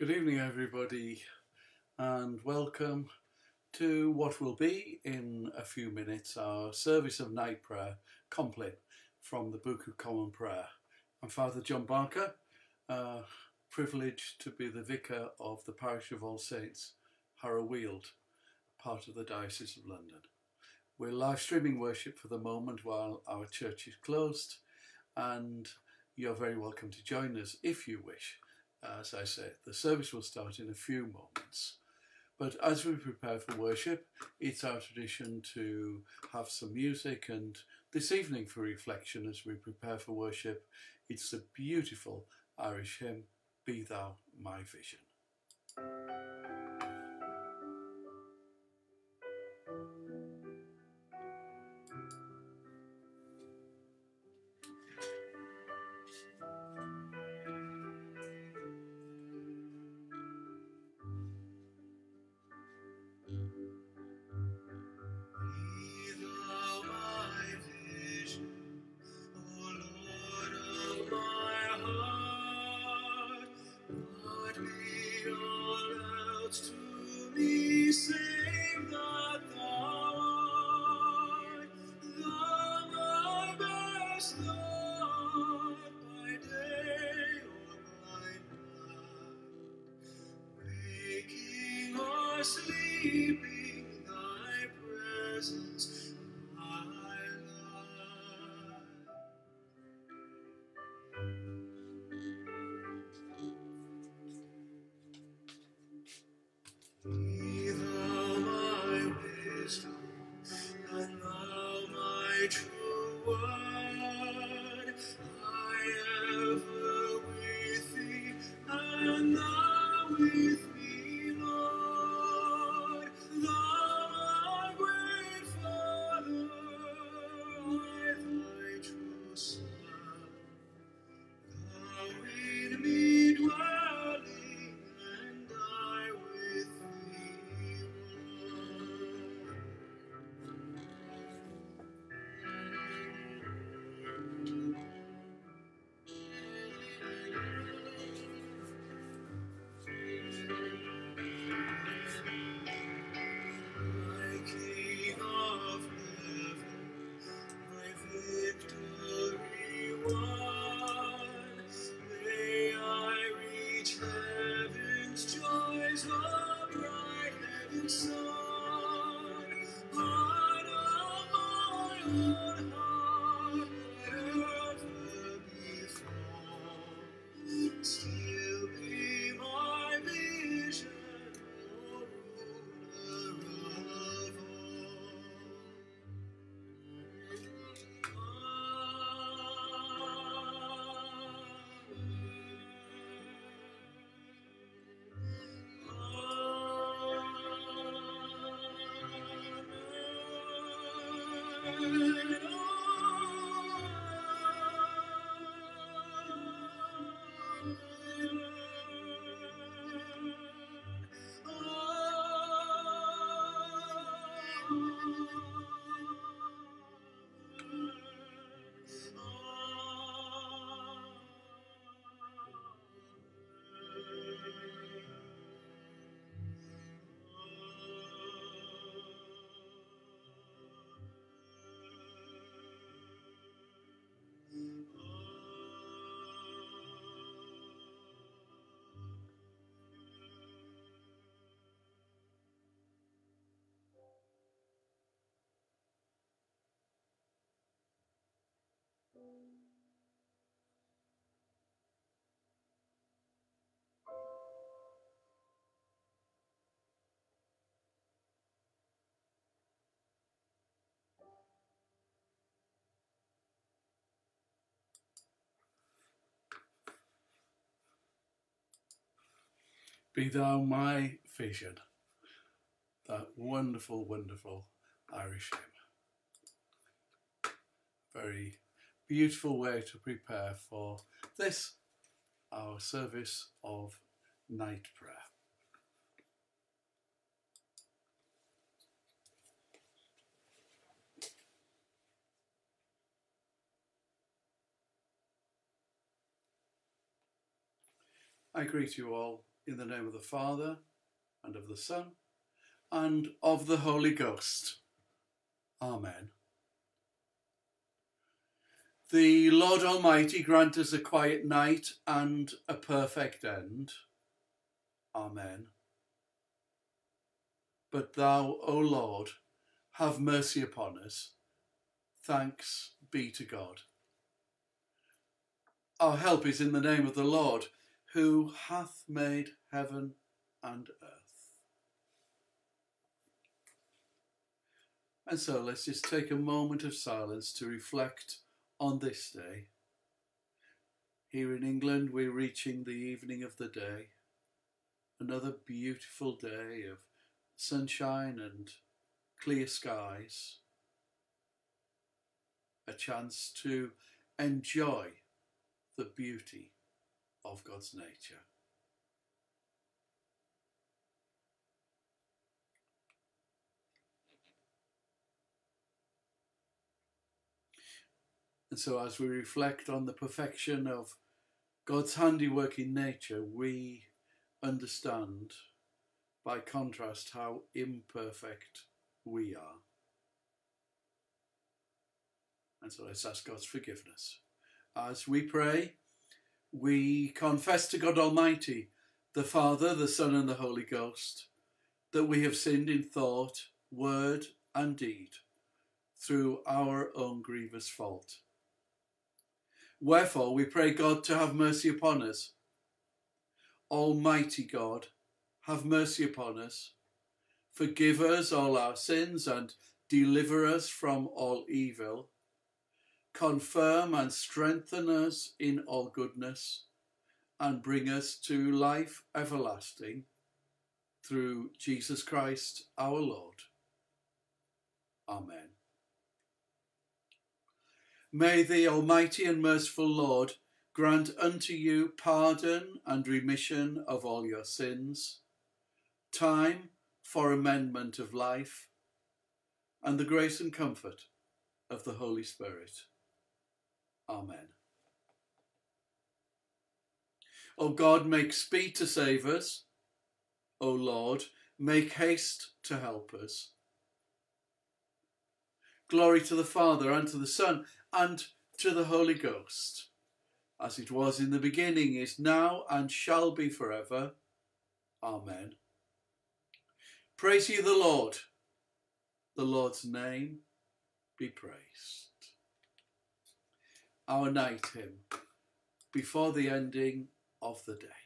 Good evening, everybody, and welcome to what will be in a few minutes our service of night prayer complete from the Book of Common Prayer. I'm Father John Barker, uh, privileged to be the vicar of the parish of All Saints, Harrow Weald, part of the Diocese of London. We're live streaming worship for the moment while our church is closed, and you're very welcome to join us if you wish. As I said, the service will start in a few moments. But as we prepare for worship, it's our tradition to have some music, and this evening for reflection as we prepare for worship, it's the beautiful Irish hymn, Be Thou My Vision. Sleeping, victory Be thou my vision. That wonderful, wonderful Irish hymn. Very beautiful way to prepare for this, our service of night prayer. I greet you all In the name of the Father, and of the Son, and of the Holy Ghost. Amen. The Lord Almighty grant us a quiet night and a perfect end. Amen. But thou, O Lord, have mercy upon us. Thanks be to God. Our help is in the name of the Lord, who hath made heaven and earth. And so let's just take a moment of silence to reflect on this day. Here in England, we're reaching the evening of the day. Another beautiful day of sunshine and clear skies. A chance to enjoy the beauty of God's nature. And so, as we reflect on the perfection of God's handiwork in nature, we understand, by contrast, how imperfect we are. And so, let's ask God's forgiveness. As we pray, we confess to God Almighty, the Father, the Son, and the Holy Ghost, that we have sinned in thought, word, and deed through our own grievous fault. Wherefore we pray God to have mercy upon us. Almighty God, have mercy upon us. Forgive us all our sins and deliver us from all evil. Confirm and strengthen us in all goodness and bring us to life everlasting through Jesus Christ our Lord. Amen. May the Almighty and merciful Lord grant unto you pardon and remission of all your sins, time for amendment of life, and the grace and comfort of the Holy Spirit. Amen. O God, make speed to save us. O Lord, make haste to help us. Glory to the Father, and to the Son, and to the Holy Ghost, as it was in the beginning, is now, and shall be forever. Amen. Praise ye the Lord. The Lord's name be praised. Our night hymn before the ending of the day.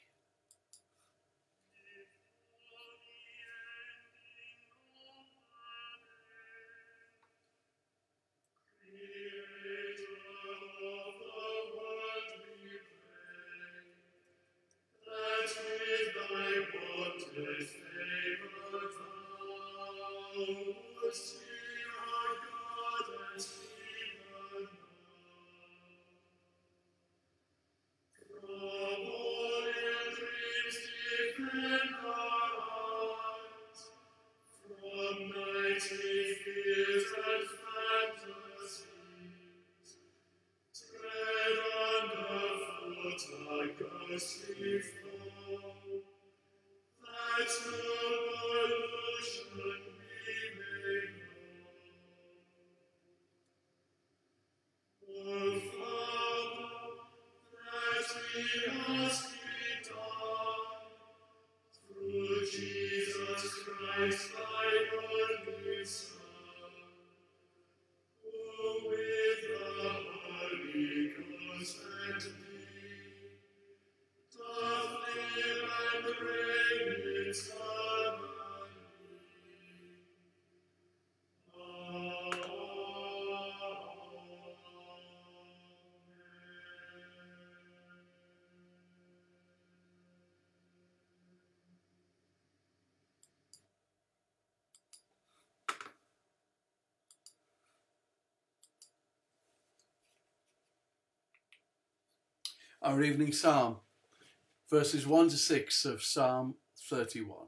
Christ, that you Our evening psalm, verses 1 to 6 of Psalm 31.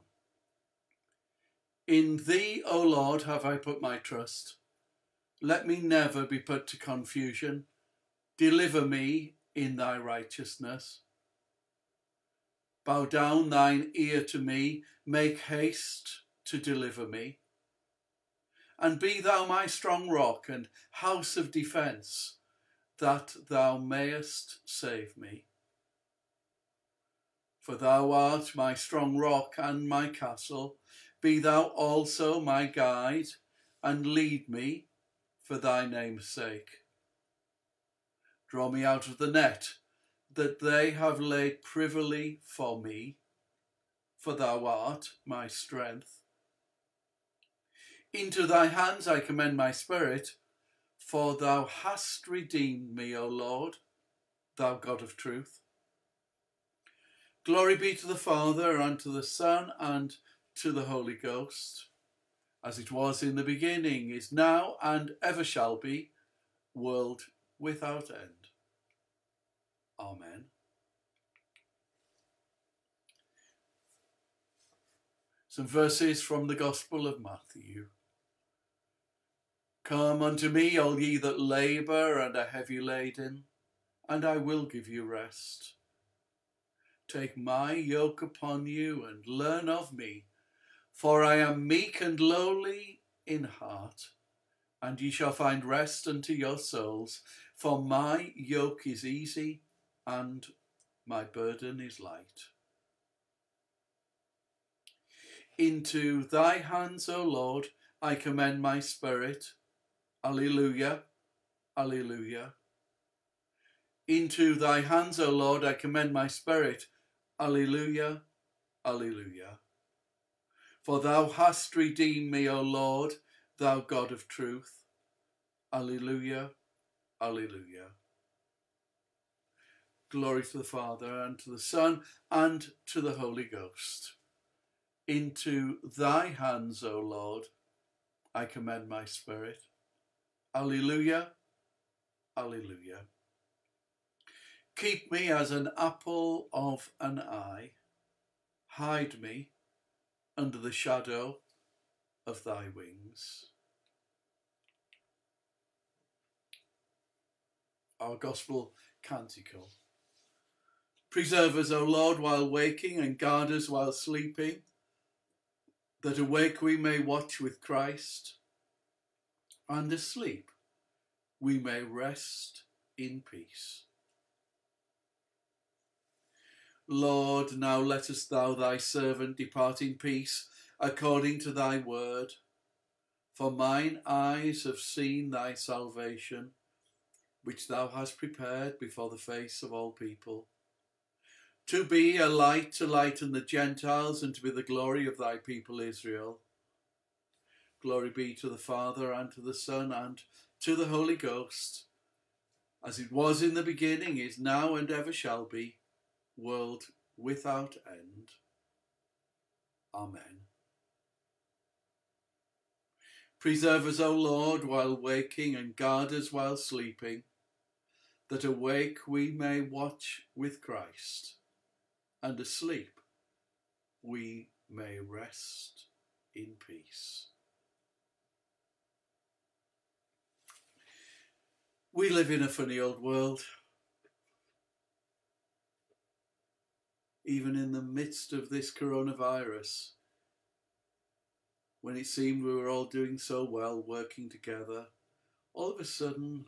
In thee, O Lord, have I put my trust. Let me never be put to confusion. Deliver me in thy righteousness. Bow down thine ear to me, make haste to deliver me. And be thou my strong rock and house of defence, that thou mayest save me. For thou art my strong rock and my castle. Be thou also my guide, and lead me for thy name's sake. Draw me out of the net that they have laid privily for me, for thou art my strength. Into thy hands I commend my spirit, for thou hast redeemed me, O Lord, thou God of truth. Glory be to the Father, and to the Son, and to the Holy Ghost, as it was in the beginning, is now, and ever shall be, world without end. Amen. Some verses from the Gospel of Matthew. Come unto me, all ye that labour and are heavy laden, and I will give you rest. Take my yoke upon you and learn of me, for I am meek and lowly in heart, and ye shall find rest unto your souls. For my yoke is easy and my burden is light. Into thy hands, O Lord, I commend my spirit. Alleluia, Alleluia. Into thy hands, O Lord, I commend my spirit. Alleluia, Alleluia. For thou hast redeemed me, O Lord, thou God of truth. Alleluia, Alleluia. Glory to the Father, and to the Son, and to the Holy Ghost. Into thy hands, O Lord, I commend my spirit. Alleluia, Alleluia. Keep me as an apple of an eye. Hide me under the shadow of thy wings. Our Gospel Canticle. Preserve us, O Lord, while waking, and guard us while sleeping, that awake we may watch with Christ, and asleep we may rest in peace. Lord, now lettest thou thy servant depart in peace, according to thy word. For mine eyes have seen thy salvation, which thou hast prepared before the face of all people to be a light to lighten the Gentiles and to be the glory of thy people Israel. Glory be to the Father and to the Son and to the Holy Ghost, as it was in the beginning, is now, and ever shall be, world without end. Amen. Preserve us, O Lord, while waking, and guard us while sleeping, that awake we may watch with Christ and asleep we may rest in peace. We live in a funny old world. Even in the midst of this coronavirus, when it seemed we were all doing so well, working together, all of a sudden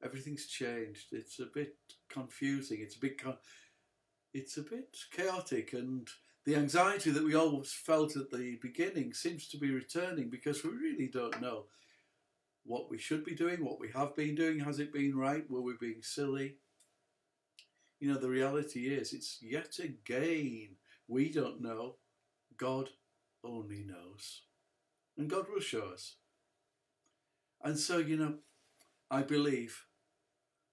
everything's changed. It's a bit confusing. It's a bit it's a bit chaotic and the anxiety that we always felt at the beginning seems to be returning because we really don't know what we should be doing, what we have been doing. Has it been right? Were we being silly? You know, the reality is it's yet again, we don't know. God only knows. And God will show us. And so, you know, I believe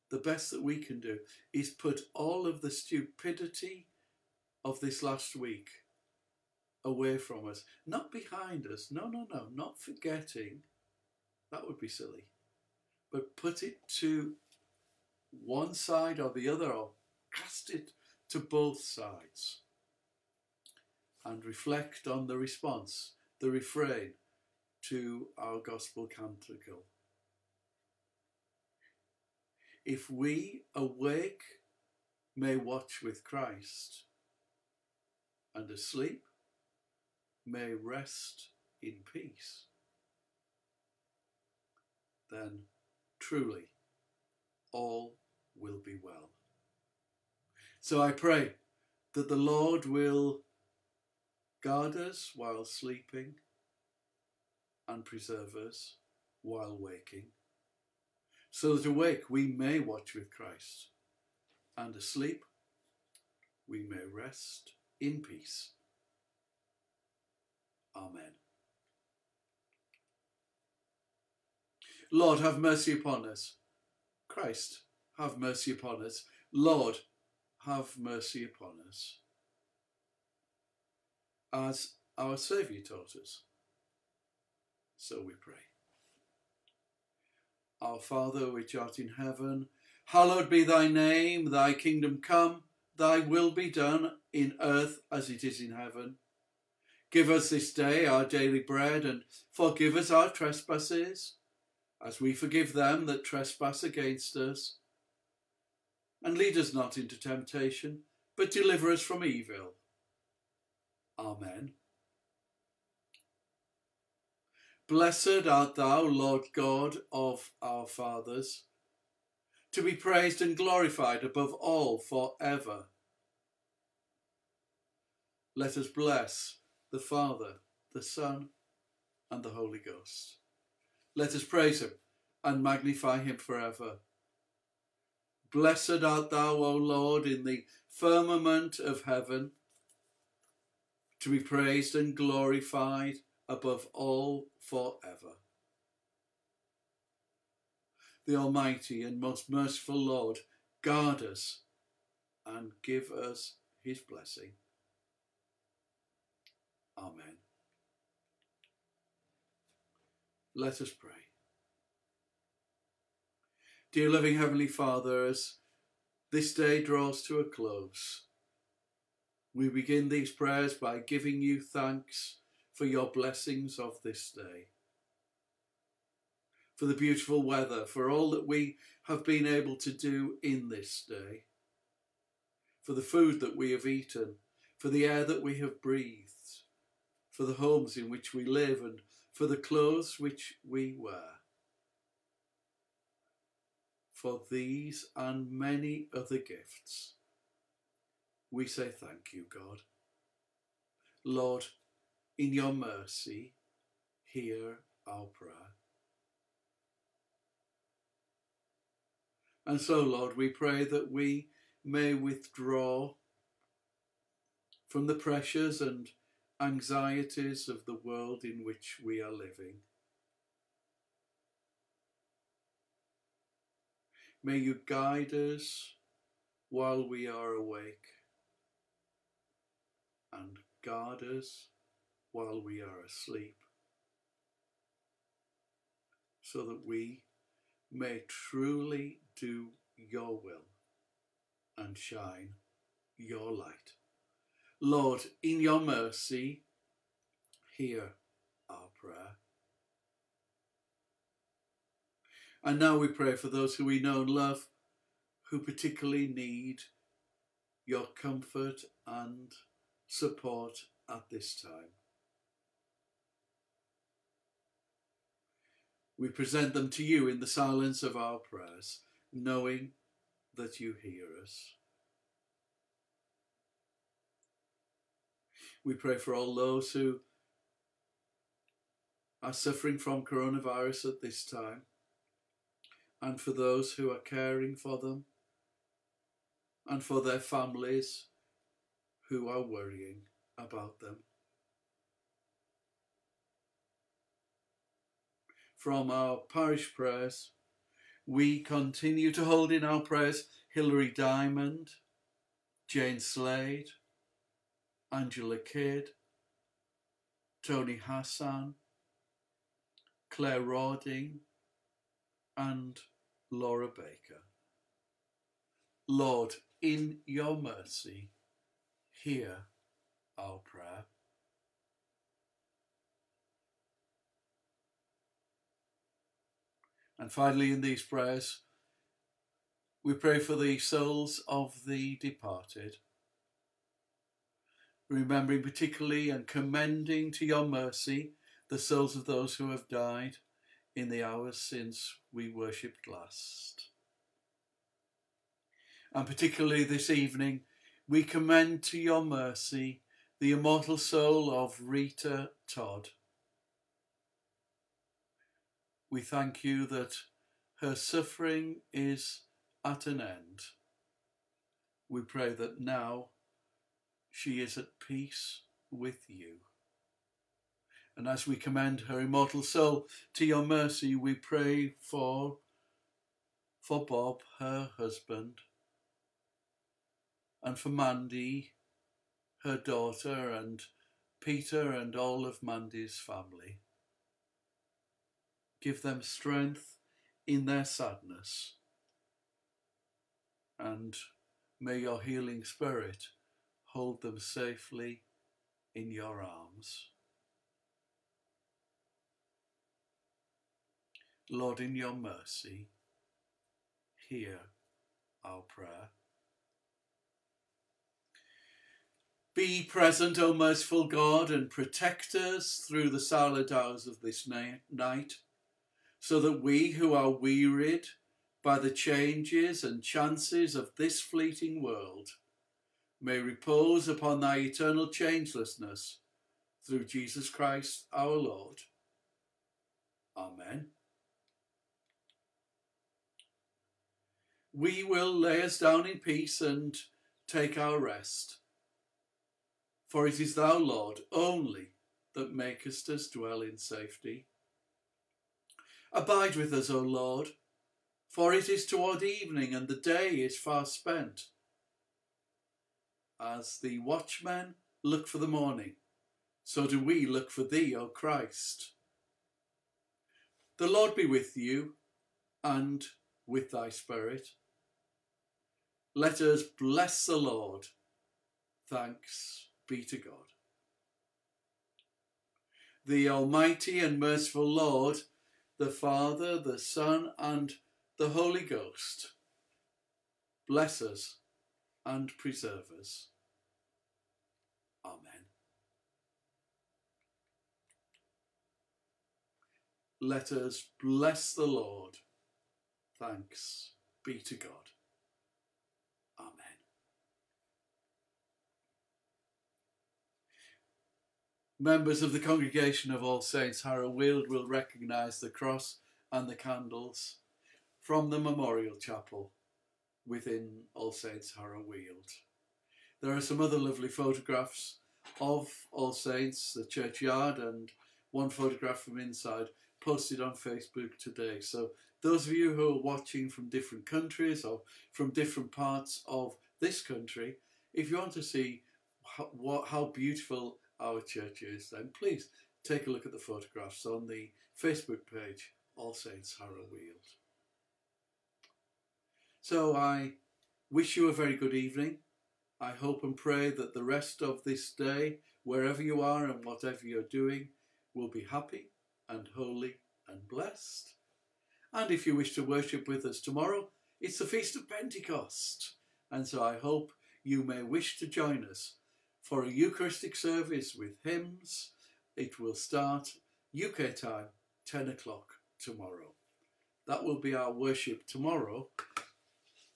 the best that we can do is put all of the stupidity of this last week away from us, not behind us. No, no, no, not forgetting. That would be silly. But put it to one side or the other, or cast it to both sides. And reflect on the response, the refrain to our gospel canticle if we awake may watch with Christ and asleep may rest in peace, then truly all will be well. So I pray that the Lord will guard us while sleeping and preserve us while waking, so that awake we may watch with Christ, and asleep we may rest in peace. Amen. Lord, have mercy upon us. Christ, have mercy upon us. Lord, have mercy upon us. As our Saviour taught us, so we pray. Our Father, which art in heaven, hallowed be thy name, thy kingdom come, thy will be done in earth as it is in heaven. Give us this day our daily bread, and forgive us our trespasses, as we forgive them that trespass against us. And lead us not into temptation, but deliver us from evil. Amen. Blessed art thou, Lord God of our fathers, to be praised and glorified above all for ever. Let us bless the Father, the Son, and the Holy Ghost. Let us praise him and magnify him forever. Blessed art thou, O Lord, in the firmament of heaven, to be praised and glorified above all forever. The Almighty and most merciful Lord, guard us and give us his blessing. Amen. Let us pray. Dear loving Heavenly Father, as this day draws to a close, we begin these prayers by giving you thanks for your blessings of this day, for the beautiful weather, for all that we have been able to do in this day, for the food that we have eaten, for the air that we have breathed, for the homes in which we live, and for the clothes which we wear. For these and many other gifts, we say thank you, God. Lord, in your mercy, hear our prayer. And so, Lord, we pray that we may withdraw from the pressures and anxieties of the world in which we are living. May you guide us while we are awake and guard us while we are asleep so that we may truly do your will and shine your light. Lord, in your mercy, hear our prayer. And now we pray for those who we know and love, who particularly need your comfort and support at this time. We present them to you in the silence of our prayers, knowing that you hear us. We pray for all those who are suffering from coronavirus at this time and for those who are caring for them and for their families who are worrying about them. From our parish prayers, we continue to hold in our prayers Hilary Diamond, Jane Slade, Angela Kidd, Tony Hassan, Claire Rawding, and Laura Baker. Lord, in your mercy, hear our prayer. And finally, in these prayers, we pray for the souls of the departed remembering particularly and commending to your mercy the souls of those who have died in the hours since we worshipped last. And particularly this evening, we commend to your mercy the immortal soul of Rita Todd. We thank you that her suffering is at an end. We pray that now she is at peace with you. And as we commend her immortal soul to your mercy, we pray for, for Bob, her husband, and for Mandy, her daughter, and Peter and all of Mandy's family. Give them strength in their sadness, and may your healing spirit hold them safely in your arms. Lord, in your mercy, hear our prayer. Be present, O merciful God, and protect us through the silent hours of this night, so that we who are wearied by the changes and chances of this fleeting world may repose upon thy eternal changelessness through Jesus Christ our Lord. Amen. We will lay us down in peace and take our rest. For it is thou, Lord, only that makest us dwell in safety. Abide with us, O Lord, for it is toward evening, and the day is far spent. As the watchmen look for the morning, so do we look for thee, O Christ. The Lord be with you and with thy spirit. Let us bless the Lord. Thanks be to God. The Almighty and merciful Lord, the Father, the Son, and the Holy Ghost, bless us and preserve us. Amen. Let us bless the Lord. Thanks be to God. Amen. Members of the Congregation of All Saints Harrow Weald will recognise the cross and the candles from the memorial chapel within All Saints Harrow Weald. There are some other lovely photographs of All Saints, the churchyard, and one photograph from inside posted on Facebook today. So those of you who are watching from different countries or from different parts of this country, if you want to see how, what, how beautiful our church is, then please take a look at the photographs on the Facebook page, All Saints Harrow Weald. So I wish you a very good evening. I hope and pray that the rest of this day, wherever you are and whatever you're doing, will be happy and holy and blessed. And if you wish to worship with us tomorrow, it's the Feast of Pentecost. And so I hope you may wish to join us for a Eucharistic service with hymns. It will start UK time, 10 o'clock tomorrow. That will be our worship tomorrow,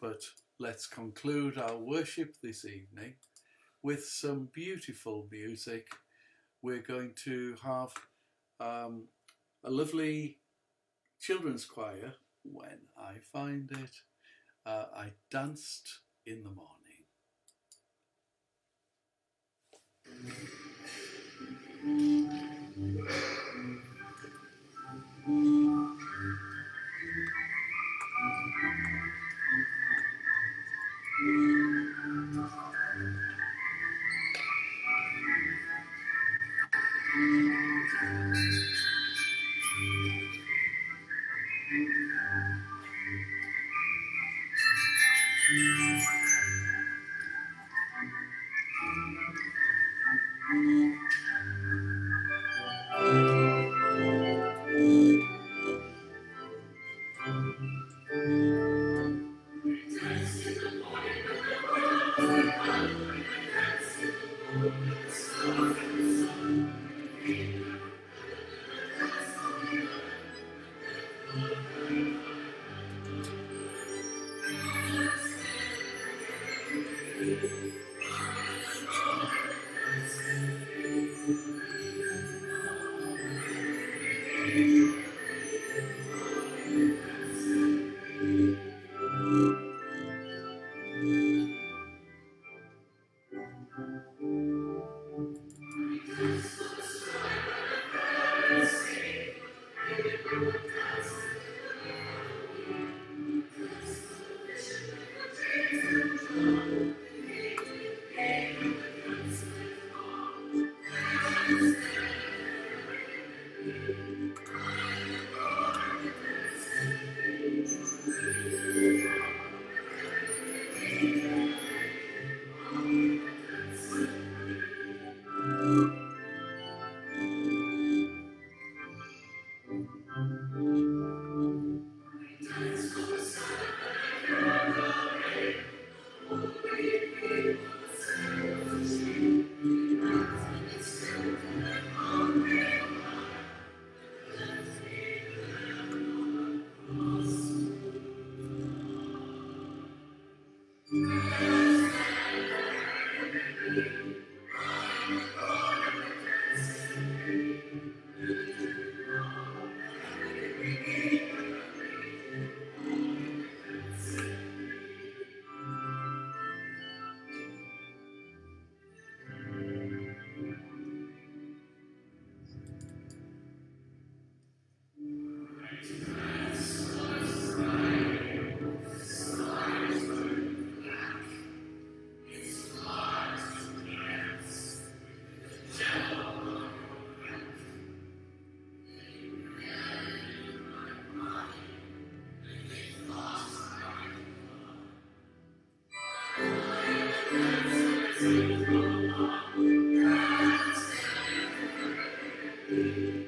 but let's conclude our worship this evening with some beautiful music. We're going to have um, a lovely children's choir. When I find it, uh, I danced in the morning. Amen.